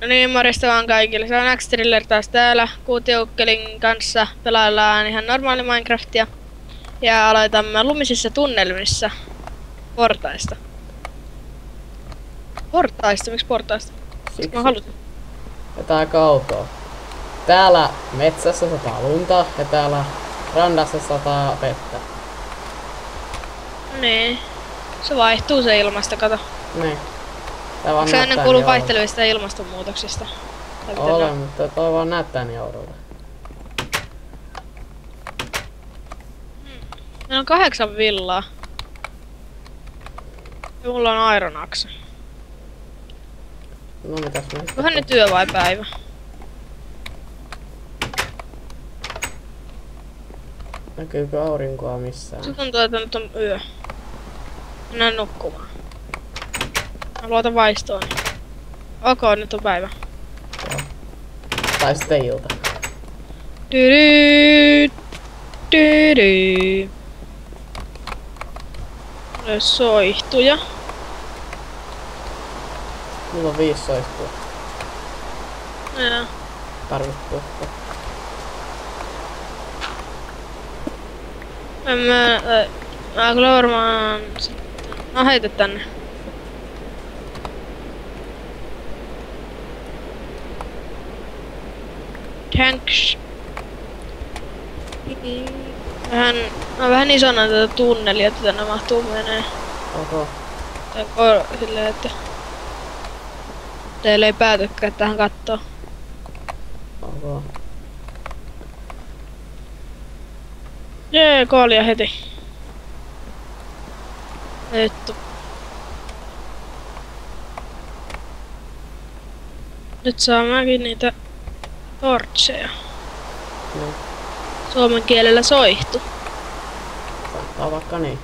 No niin, morjesta vaan kaikille. Se on x taas täällä. Kuutiukkelin kanssa pelaillaan ihan normaali Minecraftia. Ja aloitamme lumisissa tunnelmissa portaista. Portaista? Miksi portaista? Siksi. Mä halusin. Jotain kautoa. Täällä metsässä sataa lunta ja täällä randassa sataa vettä. Niin. Se vaihtuu se ilmasta, kato. Niin. Se aina kuuluu vaihtelevista ilmastonmuutoksista? Olen, mutta toi vaan näyttää niin oudolta. Hmm. Meillä on kahdeksan villaa. Ja mulla on Iron Axe. No mitäs me Onhan ne työ vai päivä? Näkyykö aurinkoa missään? Se tuntuu, että nyt on yö. Mennään nukkumaan. Mä luotan vaistoon. Ok, nyt on päivä. Joo. Tai sitten ilta. Tyry, tyry. Ole soihtuja. Mulla on viisi soihtua. Joo. Tarvittu. Mä... Äh, mä kyllä varmaan... Mä heitä tänne. Thanks. Vähän, mä vähän isona tätä tunnelia, että tänne mahtuu menee. Oho. Tai silleen, että teille ei päätykään tähän kattoon. Oho. Jee, koolia heti. Nyt. Nyt saa mäkin niitä torcheja. No. Suomen kielellä soihtu. Saattaa vaikka niin.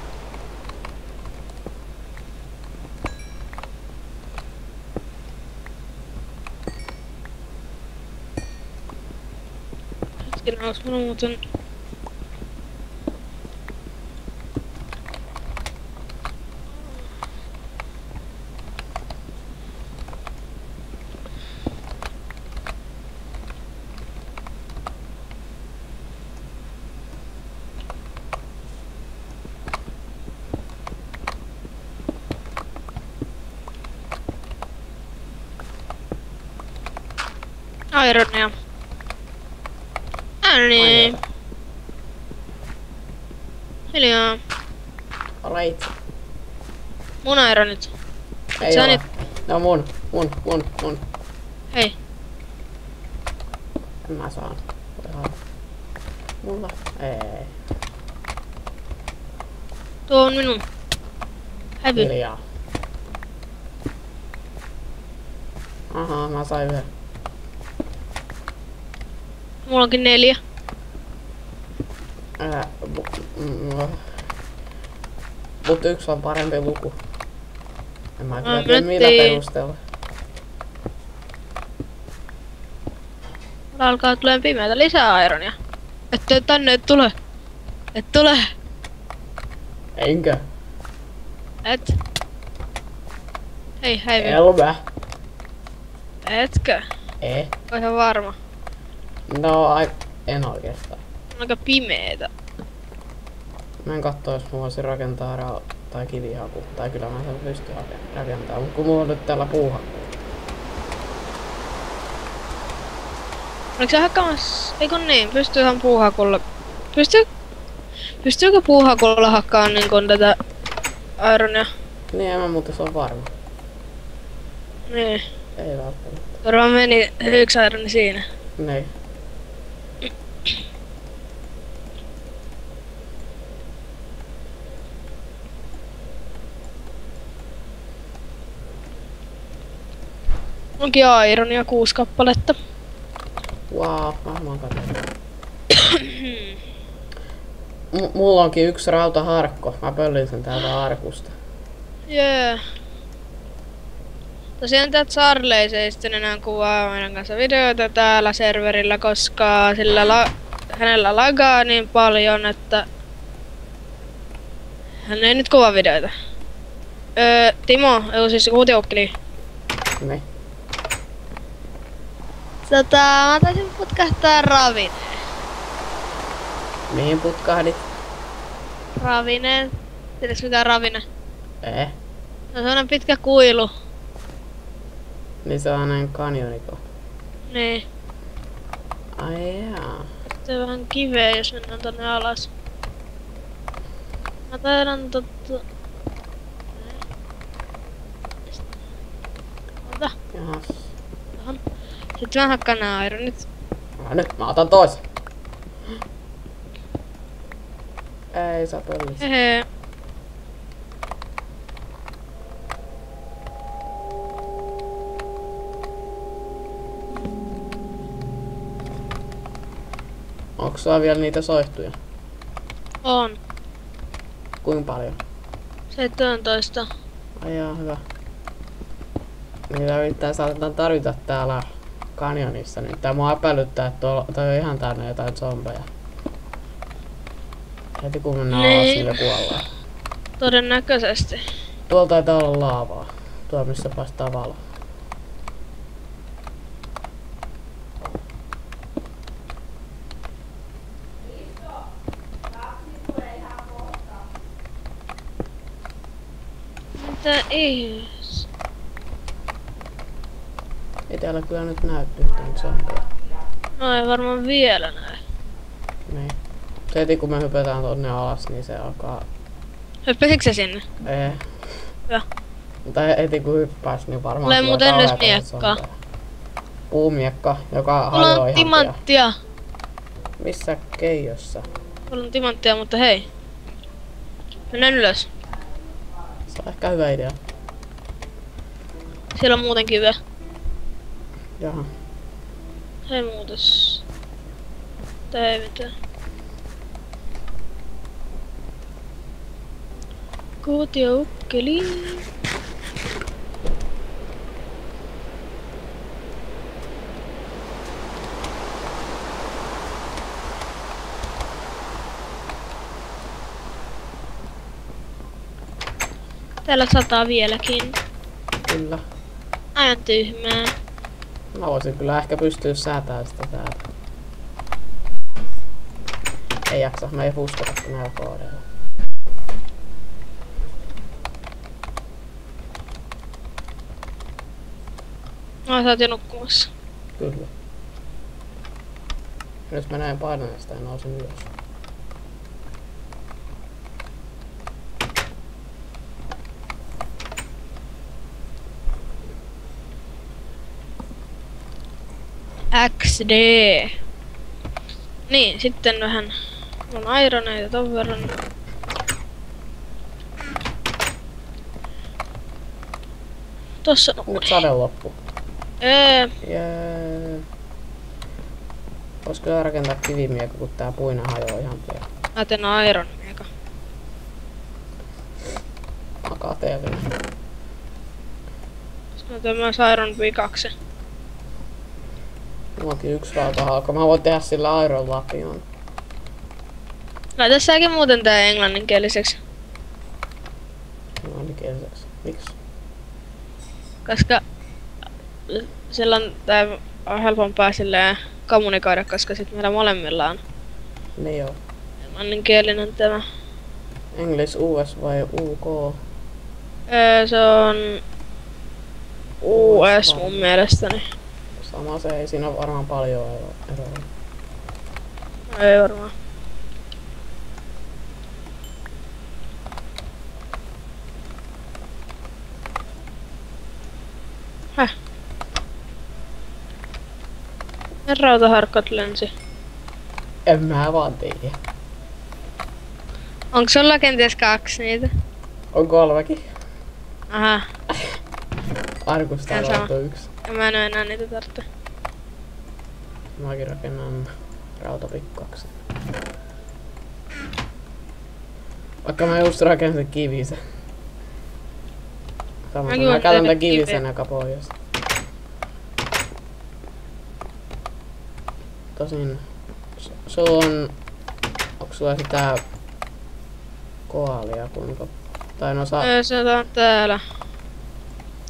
Hetkinen, olisi mulla muuten Ironia. No niin. Hiljaa. Alright. Mun ironit. Ei Sä ole. nyt... No mun, mun, mun, mun. Hei. En mä saan. Ihan. Mulla? Ei. Tuo on minun. Hävy. Hiljaa. Aha, mä sain yhden. Mulla onkin neljä. Ää, mu, mm, mut yksi on parempi luku. En mä kyllä tiedä millä perusteella. Mulla alkaa tulee pimeätä lisää ironia. Että tänne et tule. Et tule. Enkö? Et. Hei, häivy. Elvä. Etkö? Ei. Oon ihan varma. No, ai, en oikeastaan. On aika pimeetä. Mä en katso, jos mä voisin rakentaa ra- tai kivihaku. Tai kyllä mä sen pystyn rakentamaan, mutta kun mulla on nyt täällä puuha. Oliko se hakkaamassa? Eikö niin? Pystyyhän puuhakulla... Pystyy... Pystyykö puuhakulla hakkaamaan niin kuin tätä ironia? Niin, en mä muuten se on varma. Niin. Ei välttämättä. Varmaan meni yksi ironi siinä. Niin. Onkin ironia kuusi kappaletta. Wow, mä. M- mulla onkin yksi rautaharkko. Mä pöllin sen täältä arkusta. Jee. Yeah. Tosiaan tätä Charles ei sitten enää kuvaa meidän kanssa videoita täällä serverillä, koska sillä la- hänellä lagaa niin paljon, että hän ei nyt kuvaa videoita. Öö, Timo, ei siis kuutioukkeli. Niin. Tota, mä taisin putkahtaa Ravine. Mihin putkahdit? Ravine. Tiedätkö mikä on Ravine? Eh. Se on sellainen pitkä kuilu. Niin se on näin kanjoniko. Niin. Ai jaa. Sitten vähän kiveä, jos mennään tonne alas. Mä taidan totta... Ota, Jahas. Sitten mä hakkaan nää ironit. Ah, nyt mä otan toisen. Ei saa pöllis. Hehe. Onko sulla vielä niitä soihtuja? On. Kuinka paljon? 17. Ai jaa, hyvä. Niitä yrittää saada tarvita täällä kanjonissa, niin tää mua epäilyttää, että tuolla toi on ihan täynnä jotain zombeja. Heti kun mennään alas, Niin. niitä kuollaan. Todennäköisesti. Tuolla taitaa olla laavaa. Tuo missä paistaa valo. Mitä ihmeessä? Ei täällä kyllä nyt näy yhtään zombeja. No ei varmaan vielä näin. Niin. Heti kun me hypätään tonne alas, niin se alkaa... Hyppäsitkö se sinne? Ee. Hyvä. Mutta heti kun hyppäis, niin varmaan Tulee muuten edes miekkaa. Puumiekka, joka Mulla hajoaa on ihan pian. timanttia. Missä keijossa? Mulla on timanttia, mutta hei. Mennään ylös. Se on ehkä hyvä idea. Siellä on muuten kiveä. Jaha. Hei muutos. Tai ei mitään. Kuutio ukkeli. Täällä sataa vieläkin. Kyllä. Aivan tyhmää. Mä voisin kyllä ehkä pystyä säätämään sitä täältä. Ei jaksa, mä ei kun näillä koodeilla. Ai sä oot jo nukkumassa. Kyllä. Nyt mä näin painanesta ja nousin ylös. XD. Niin, sitten vähän on ironeita ton verran. Tossa Nyt nukkui. sade loppu. Öö, Jee. Vois kyllä rakentaa kivimiekka, kun tää puina hajoaa ihan pian. mä teen iron mieka. Akateellinen. Mä teen myös iron Mullakin yksi rautahalko. Mä voin tehdä sillä Iron Lapion. Laita säkin muuten tää englanninkieliseksi. Englanninkieliseksi. Miksi? Koska silloin tää on helpompaa silleen kommunikoida, koska sit meillä molemmilla on Niin joo. englanninkielinen tämä. English US vai UK? Öö, se on US mun mielestäni. Sama se ei siinä ole varmaan paljon ero- eroa. Ei varmaan. Häh? Ne rautaharkot lensi. En mä vaan tiedä. Onko sulla kenties kaksi niitä? On kolmekin. Aha, Arkusta on yksi. Mä en oo enää niitä tarvitse. Mäkin rakennan rautapikkauksen. Vaikka mä just rakensin kivisen. Sama Mäkin mä voin käytän tän kivisen pohjassa. Tosin, s- sulla on, onko sulla sitä koalia kuinka, tai no sa, Öö, se on täällä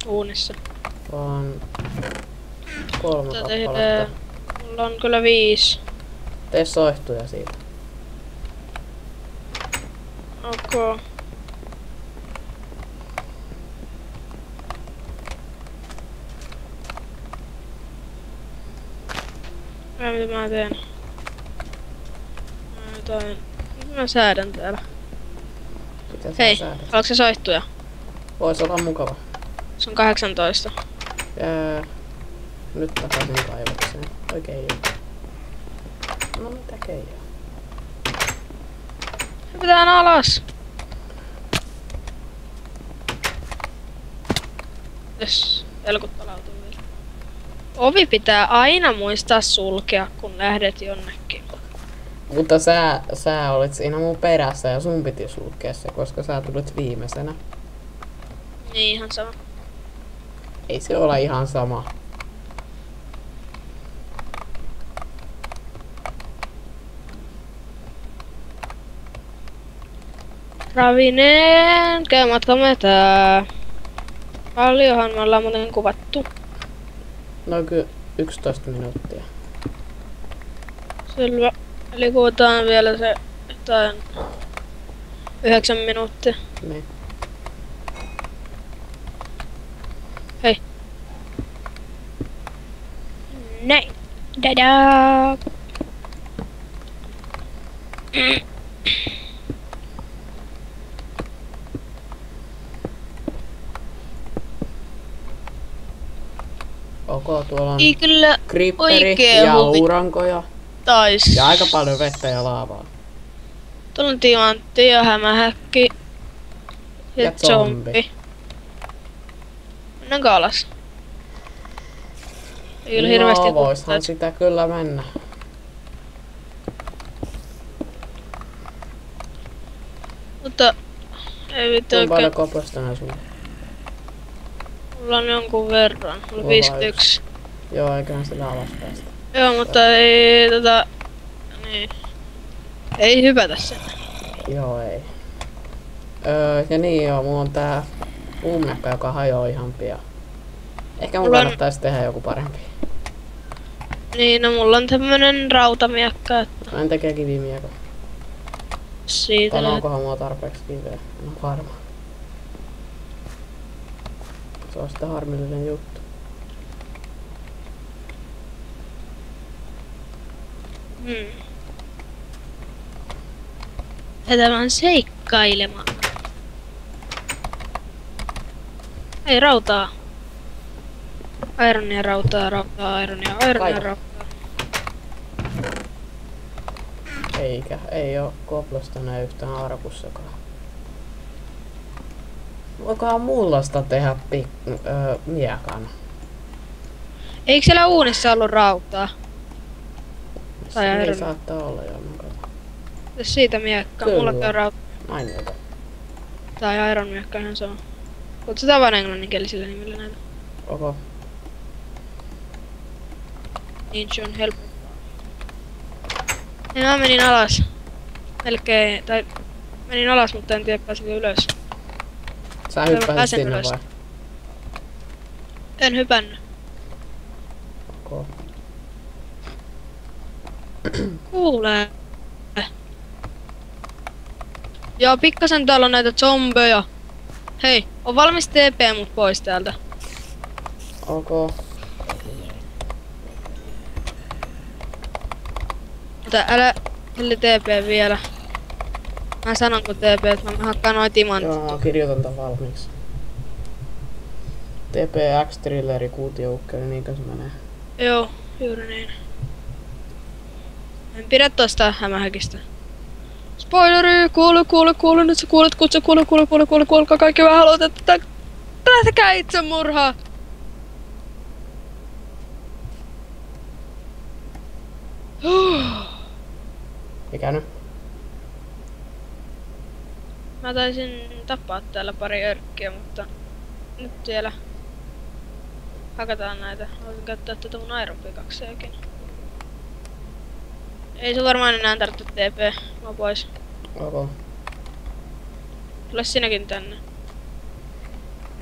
uunissa. vaan Kolme Mutta kappaletta. tehdään- Mulla on kyllä viisi. Tee soihtuja siitä. Ok. Ja mitä mä teen? Mä jotain... Mitä mä säädän täällä? Mitä Hei, haluatko se soihtuja? Vois olla mukava. Se on 18. Ja... Nyt takaisin kaivokseen. Oikein hyvä. No mitä keijaa? Hypätään alas! Jos elkuttalautuu vielä. Ovi pitää aina muistaa sulkea, kun lähdet jonnekin. Mutta sä, sä olit siinä mun perässä ja sun piti sulkea se, koska sä tulit viimeisenä. Niin ihan sama. Ei se ole ihan sama. Ravinen, käymättä tää. Paljonhan me ollaan muuten kuvattu. No ky 11 minuuttia. Selvä. Eli kuvataan vielä se jotain yhdeksän minuuttia. Niin. Hei. Näin. Dadaa. Ok, tuolla on Ei kyllä ja huvi- urankoja tais. ja aika paljon vettä ja laavaa. Tuolla on timantti ja hämähäkki. Ja, Ja zombi. zombi. Mennäänkö alas? Ei hirveästi no, voishan hukkaa. sitä kyllä mennä. Mutta ei vittu oikein. paljon koplestona sulla? Mulla on jonkun verran. Mulla on Mulla 51. Joo, eiköhän sitä alas päästä. Joo, mutta ei tota... Niin. Ei hypätä sen. Joo, ei. Öö, ja niin joo, mulla on tää uumekka, joka hajoaa ihan pian. Ehkä mun kannattaisi tehdä joku parempi. Niin, no mulla on tämmönen rautamiekka, että Mä en tekee kivimieko. siitä... Tai onkohan mulla tarpeeksi kiveä. En oo varma. Se on sitten harmillinen juttu. Hmm. Lähdetään seikkailemaan. Ei rautaa. Ironia, rautaa, rautaa, ironia, ironia, rautaa. Eikä, ei oo koplestona yhtään arkussakaan. Voikohan mullasta tehdä pik, öö, miekan? Eikö siellä uunissa ollut rautaa? Tai iron. saattaa olla. Jos siitä miekka, Kyllä. mulla on rautaa. Mainiota. Tai iron miekka ihan sama. Kutsutaan vaan englanninkielisillä nimillä näitä. Koko. Niin se on helpompaa. Ja mä menin alas. Melkein, tai menin alas, mutta en tiedä pääsinkö ylös. Sä hyppäsit sinne ylös. vai? En hypännyt. Koko. Kuulee. Joo, pikkasen täällä on näitä zombeja. Hei, on valmis TP mut pois täältä. Ok. Mutta älä Eli TP vielä. Mä sanon kun TP, että mä hakkaan noin timantit. Joo, mä kirjoitan tän valmiiksi. TPX Trilleri kuutioukkeli, niinkö se menee? Joo, juuri niin. En pidä tosta hämähäkistä. Spoileri, kuule, kuule, kuule, nyt sä kuulet, kutsu, kuule, kuule, kuule, kuule, kuulkaa kaikki vähän haluat, että tä- lähtekää itsemurhaa. Mikä nyt? Mä taisin tappaa täällä pari örkkiä, mutta nyt vielä hakataan näitä. Voisin käyttää tätä mun Iron Pickaxeakin. Ei se varmaan enää tarvitse TP. Mä pois. Ok. Tule sinäkin tänne.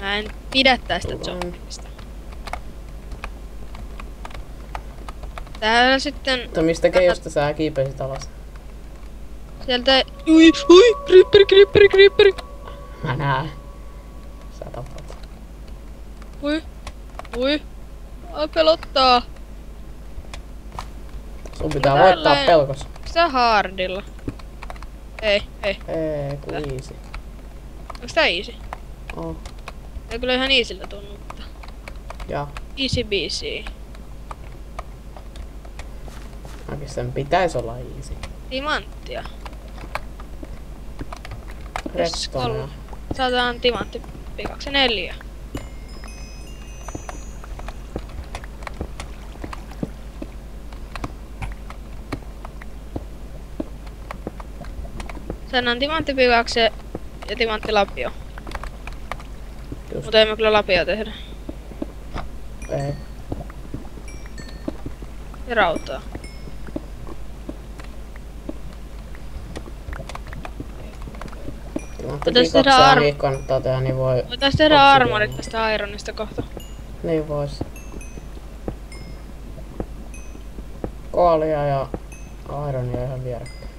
Mä en pidä tästä zombista. Täällä sitten Mutta mistä keijosta sä kiipesit alas? Sieltä... Ui, ui, creeperi, creeperi, creeperi. Mä näen. Sä tapat. Ui, ui. Ai pelottaa. Sun pitää Täällä voittaa ei- pelkos. Tää hardilla? Ei, ei. Ei, ku easy. Onks tää easy? Oh. Ei kyllä ihan easyltä tunnu, mutta... Ja Easy ainakin sen pitäisi olla easy. Timanttia. Redstoneja. Saadaan timantti pikaksi neljä. Saadaan timantti pikaksi ja timantti lapio. Just. Mutta emme kyllä lapio tehdä. Ei. Ja rautaa. Tehdä niin kannattaa tehdä, niin voi... Tehdä armorit tästä ironista kohta. Niin vois. Koolia ja ironia ihan vierekkäin.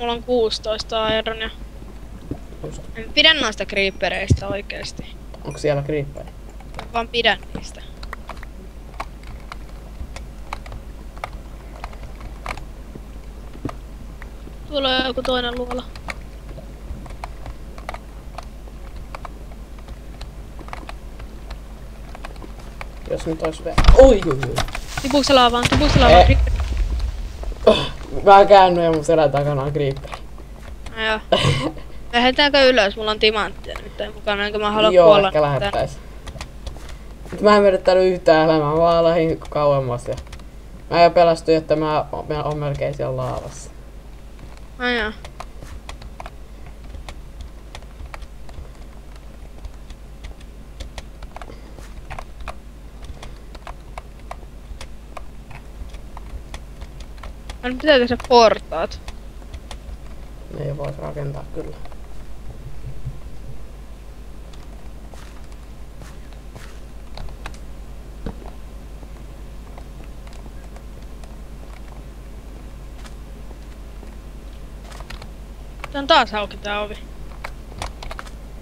Mulla on 16 ironia. Just. En pidä noista creepereistä oikeesti. Onko siellä creeperi? Vaan pidän niistä. Tuolla on joku toinen luola. Jos nyt ois vielä... Oi, oi, oi. Tipuuko se laavaan? Tipuuko se laavaan? Eh. Mä käännyin ja mun selän takana on creeperi. No joo. Lähdetäänkö ylös? Mulla on timanttia nyt mukana, enkä mä halua Joo, kuolla. ehkä nyt tän- lähettäis. Mut mä en menettänyt yhtään elämää, mä vaan lähdin kauemmas ja... Mä jo pelästyin, että mä oon, mä oon melkein siellä laavassa. No joo. No nyt pitää tehdä portaat. Ne ei vois rakentaa kyllä. Tää on taas auki tää ovi.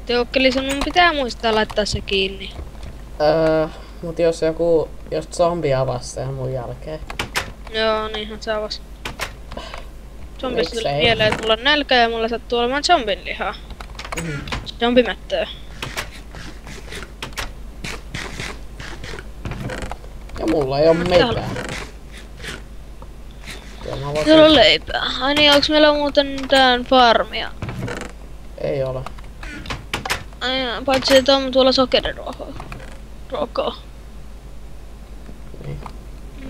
Teukkeli, sun pitää muistaa laittaa se kiinni. Öö, mut jos joku, jos zombi avasi sen mun jälkeen. Joo, niinhän se avasi. Zombista tuli mieleen, että mulla on nälkä ja mulla sattuu olemaan zombin lihaa. Zombimättöä. Ja mulla ei oo mitään. Täällä on leipää. Ai niin, onks meillä muuten mitään farmia? Ei ole. Ai paitsi että on tuolla sokeriruokaa. Ruokaa. Niin. Mm,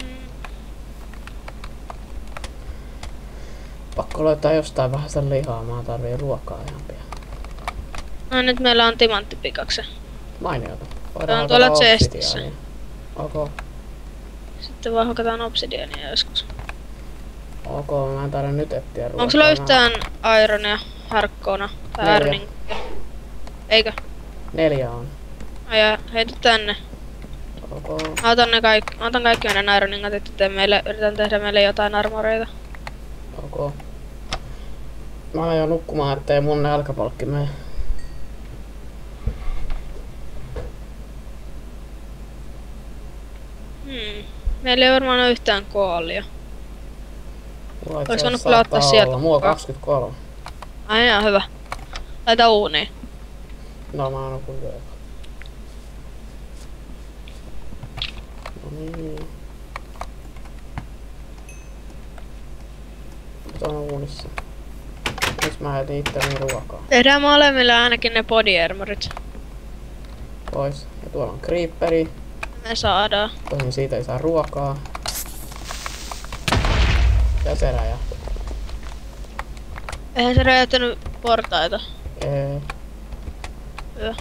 Pakko löytää jostain vähän sen lihaa, mä tarvii ruokaa ihan pian. no nyt meillä on timanttipikakse. Mainiota. Tää on tuolla chestissä. obsidiania. Ok. Sitten vaan hakataan obsidiania joskus. Ok, mä en tarvitse nyt etsiä ruokaa. Onko sulla yhtään ironia harkkoona? Tai Neljä. ironin? Eikö? Neljä on. Ai jaa, heitä tänne. Ok. Mä otan, ne kaikki, mä otan kaikki meidän ironingat, että meille, yritän tehdä meille jotain armoreita. Ok. Mä jo nukkumaan, ettei mun nälkäpalkki mene. Hmm. Meillä ei varmaan ole yhtään koolia. Ois voinut kyllä ottaa sieltä. Mulla on mukaan. 23. Ai jaa, hyvä. Laita uuniin. No mä nukun vielä. No niin. On uunissa. Mä etin itteni ruokaa. Tehdään molemmille ainakin ne bodyarmorit. Pois. Ja tuolla on creeperi. Me saadaan. Tosin siitä ei saa ruokaa. Ja se räjähtää. Eihän se räjähtänyt portaita. Ei. Hyvä.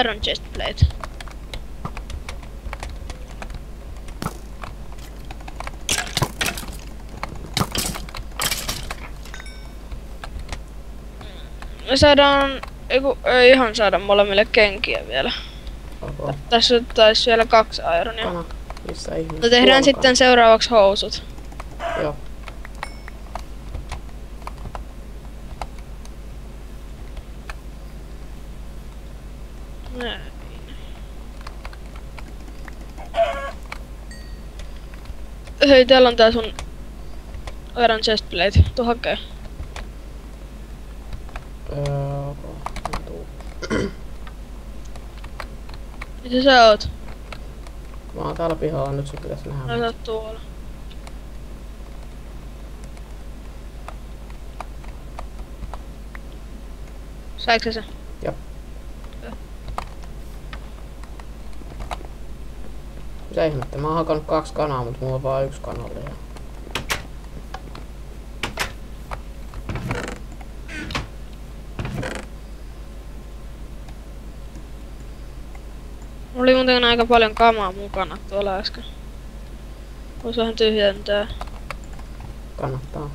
Iron chest plate. Me saadaan Ei, kun, ei ihan saada molemmille kenkiä vielä. Oho. Tässä taisi vielä kaksi ironia. Kana. Missä ihmeessä? No tehdään Tuolla sitten seuraavaksi housut. Joo. Näin. Hei, täällä on tää sun Iron chestplate. Tuu hakee. Missä sä oot? Mä oon täällä pihalla, nyt sun pitäis nähdä. Mä oot tuolla. Saiko sä sen? Mitä ihmettä? Mä oon hakannut kaksi kanaa, mutta mulla on vaan yksi kanallinen. Mulla oli muuten aika paljon kamaa mukana tuolla äsken. Vois vähän tyhjentää. Kannattaa.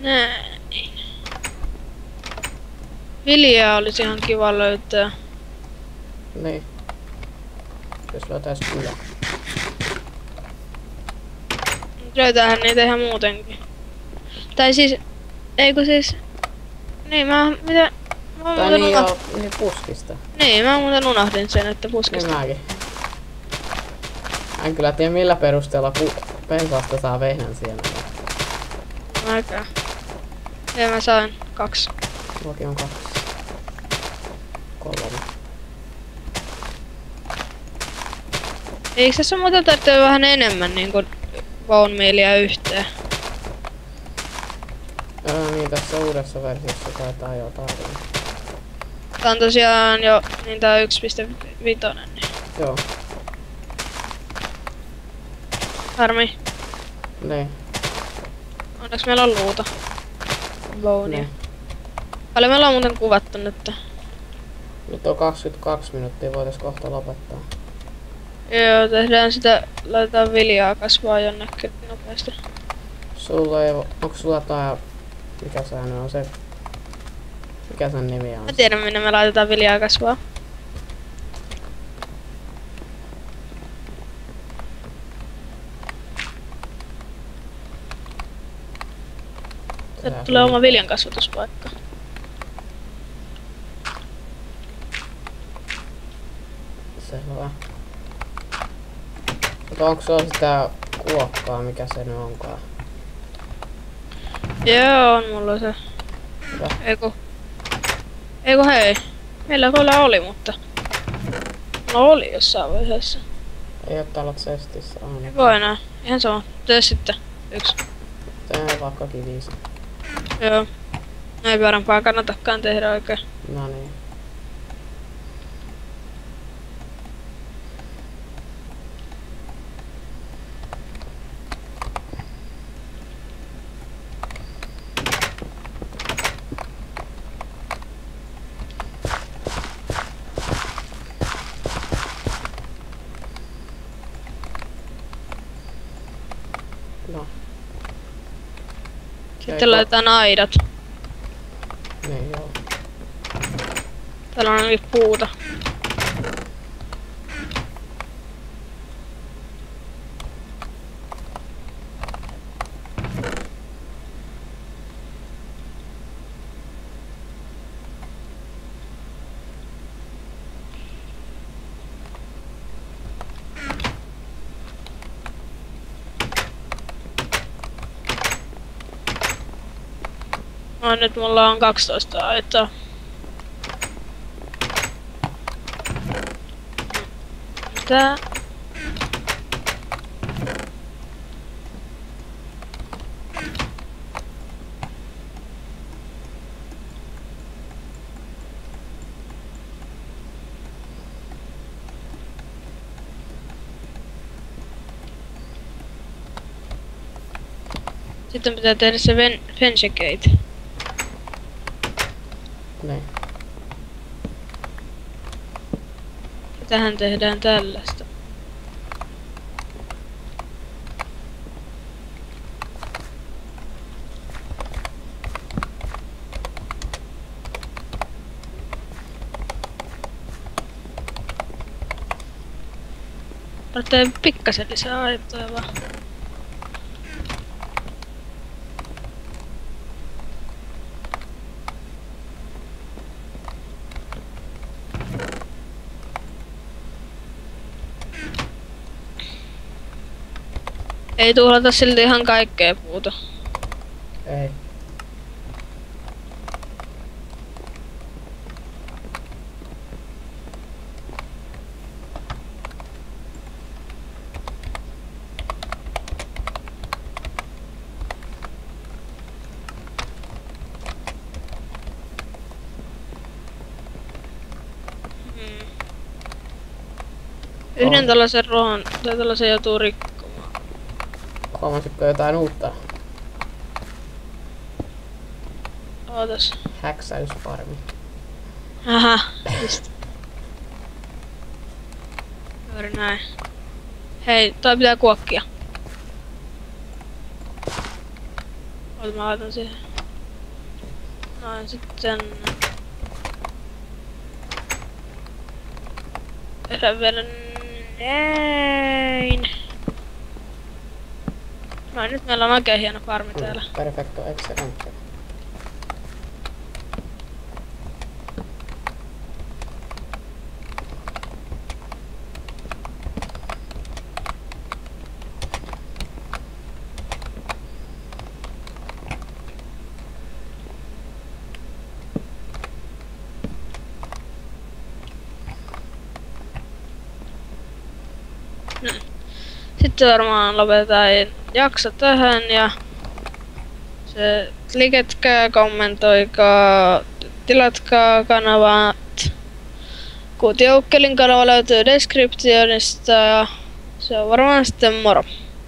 Näin. Viljaa olisi ihan kiva löytää. Niin. Jos löytäis kyllä. Löytäähän niitä ihan muutenkin. Tai siis, eikö siis... Niin mä, mitä... Mä Tai muuten niin joo, niin puskista. Niin, mä muuten unohdin sen, että Niin puskista. mäkin. Mä en kyllä tiedä millä perusteella pu- pensaasta saa vehnän siellä. Aika. Ja mä sain kaksi. Mullakin on kaksi. Kolme. Eikö tässä muuten tarvitse vähän enemmän niinku bone mealia yhteen? Öö, niin tässä uudessa versiossa taitaa jo tarvita. Tää on tosiaan jo, niin tää on 1.5, niin Joo, harmi. niin. Onneksi meillä on luuta. Bonea. niin. Paljon meillä on muuten kuvattu nyt. Nyt on 22 minuuttia, voitais kohta lopettaa. Joo, tehdään sitä, laitetaan viljaa kasvaa jonnekin nopeasti. Sulla ei, onko sulla tää, mikä säännö on se, mikä sen nimi on? Mä tiedän minne me laitetaan viljaa kasvaa. Sieltä Tää tulee oma viljan kasvatuspaikka. Selvä. Mutta onko sulla sitä kuokkaa, mikä se nyt onkaan? Joo, on mulla se. Hyvä. Eiku. Eiku hei. Meillä kyllä oli, mutta... No oli jossain vaiheessa. Ei oo täällä chestissä aina. Ei voi enää. Ihan sama. Tee sitten. Yksi. Tee vaikka viisi. Joo. No ei parempaa kannatakaan tehdä oikein. No niin. No, Sitten Eikö- laitetaan aidat. niin joo. Täällä on ainakin puuta. No nyt mulla on 12 aitaa. Tää. Sitten pitää tehdä se ven- Fensegate. Niin. Mistähän tehdään tällaista? Tarvitsee pikkasen lisää aitoja vaan. Ei tuhlata silti ihan kaikkea puuta. Ei. Yhden On. tällaisen rohon tai tällaisen joutuu rikkomaan. Huomasitko jotain uutta? Ootas. Häksäysfarmi. Aha, just. Juuri näin. Hei, toi pitää kuokkia. Oota, mä laitan siihen. Noin, sitten... Vedän vielä näin. Noin, nyt meillä on oikein hieno farmi täällä. Perfecto, excellente. Sitten varmaan lopetetaan jakso tähän ja se liketkää, kommentoikaa, tilatkaa kanavat. Kuutioukkelin kanava löytyy descriptionista ja se on varmaan sitten moro.